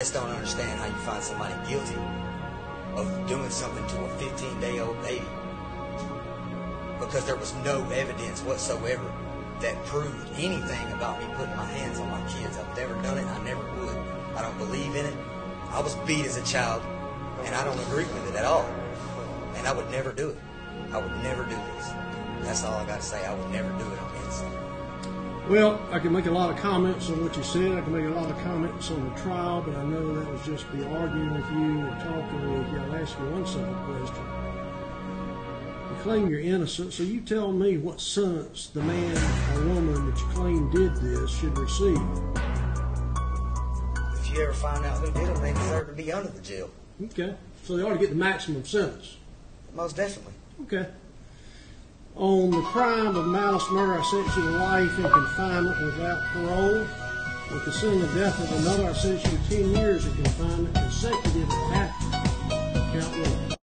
just don't understand how you find somebody guilty of doing something to a 15 day old baby because there was no evidence whatsoever that proved anything about me putting my hands on my kids. I've never done it. I never would. I don't believe in it. I was beat as a child, and I don't agree with it at all. And I would never do it. I would never do this. That's all I got to say. I would never do it. Well, I can make a lot of comments on what you said. I can make a lot of comments on the trial, but I know that was just be arguing with you or talking with you. I'll ask you one simple question. You claim you're innocent, so you tell me what sentence the man or woman that you claim did this should receive. If you ever find out who did it, they deserve to be under the jail. Okay. So they ought to get the maximum sentence. Most definitely. Okay. On the crime of malice murder, I sentence you to life in confinement without parole. With the sin of death of another, I sentence you to 10 years in confinement consecutive